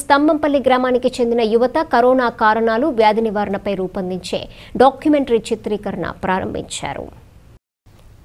స్తంభంపల్లి గ్రామానికి చెందిన యువత కరోనా కారణాలు వ్యాధి నివారణపై రూపొందించే డాక్యుమెంటరీ చిత్రీకరణ ప్రారంభించారు.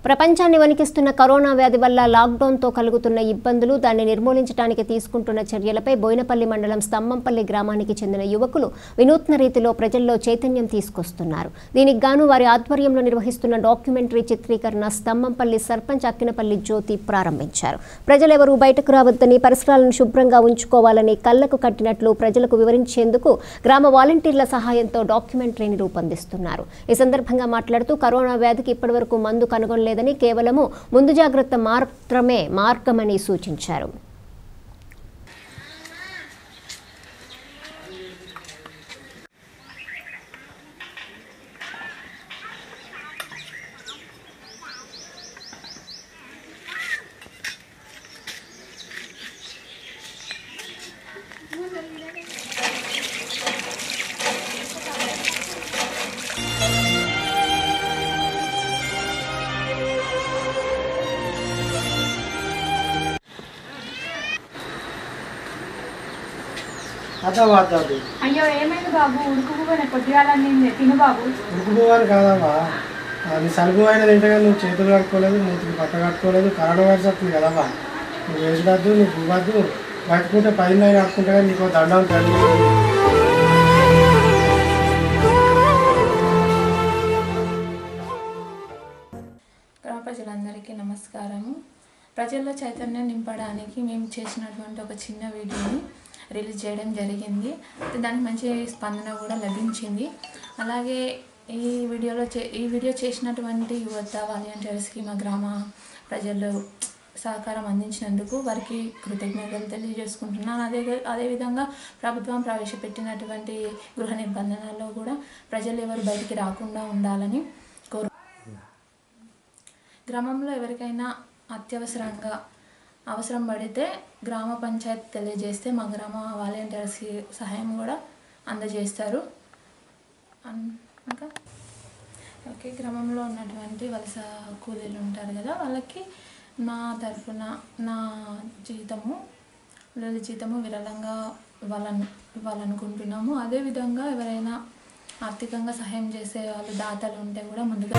ప్రపంచాన్ని వణికిస్తున్న కరోనా వ్యాధి వల్ల లాక్డౌన్తో కలుగుతున్న ఇబ్బందులు దాన్ని నిర్మూలించడానికి తీసుకుంటున్న చర్యలపై బోయినపల్లి మండలం స్తంభంపల్లి గ్రామానికి చెందిన యువకులు వినూత్న రీతిలో ప్రజల్లో చైతన్యం తీసుకొస్తున్నారు. దీనికి గాను వారి ఆధ్వర్యంలో నిర్వహిస్తున్న డాక్యుమెంటరీ చిత్రీకరణ స్తంభంపల్లి సర్పంచ్ అక్కినపల్లి జ్యోతి ప్రారంభించారు. ప్రజలెవరూ బయటకు రావద్దని పరిసరాలను శుభ్రంగా ఉంచుకోవాలని కళ్ళకు కట్టినట్లు ప్రజలకు వివరించేందుకు గ్రామ వాలంటీర్ల సహాయంతో డాక్యుమెంటరీని రూపొందిస్తున్నారు. ఈ సందర్భంగా మాట్లాడుతూ కరోనా వ్యాధికి ఇప్పటివరకు మందు లేదని కేవలము ముందు జాగ్రత్త మాత్రమే మార్గమని సూచించారు. అయ్యో ఏమైంది బాబు? ఉడుకుపోయిన పొద్దుగాలని తిను బాబు. ఉడుకుపోవాలి కాదమ్మా. నీ సలుపు అయిన తింటే నువ్వు చేతులు కట్టుకోలేదు మూతికి పట్ట కట్టుకోలేదు కరోనా వైరస్ వస్తుంది కదమ్మా. నువ్వు వేసడద్దు నువ్వు పువ్వద్దు బయటకుంటే పైన కట్టుకుంటే కానీ నీకు దండం తల్లి గ్రామ ప్రజలందరికీ నమస్కారము. ప్రజల్లో చైతన్యం నింపడానికి మేము చేసినటువంటి ఒక చిన్న వీడియోని రిలీజ్ చేయడం జరిగింది. దానికి మంచి స్పందన కూడా లభించింది. అలాగే ఈ వీడియోలో చే ఈ వీడియో చేసినటువంటి యువత వాలంటీర్స్కి మా గ్రామ ప్రజలు సహకారం అందించినందుకు వారికి కృతజ్ఞతలు తెలియజేసుకుంటున్నాను. అదే అదేవిధంగా ప్రభుత్వం ప్రవేశపెట్టినటువంటి గృహ నిబంధనల్లో కూడా ప్రజలు ఎవరు బయటికి రాకుండా ఉండాలని కోరు గ్రామంలో ఎవరికైనా అత్యవసరంగా అవసరం పడితే గ్రామ పంచాయతీ తెలియజేస్తే మా గ్రామ వాలంటీర్స్ సహాయం కూడా అందజేస్తారు. అన్- ఇంకా? ఓకే గ్రామంలో ఉన్నటువంటి వలస కూలీలు ఉంటారు కదా వాళ్ళకి నా తరఫున నా జీతము వాళ్ళ జీతము విరళంగా ఇవ్వాలను ఇవ్వాలనుకుంటున్నాము అదేవిధంగా ఎవరైనా ఆర్థికంగా సహాయం చేసే వాళ్ళు దాతలు ఉంటే కూడా ముందుగా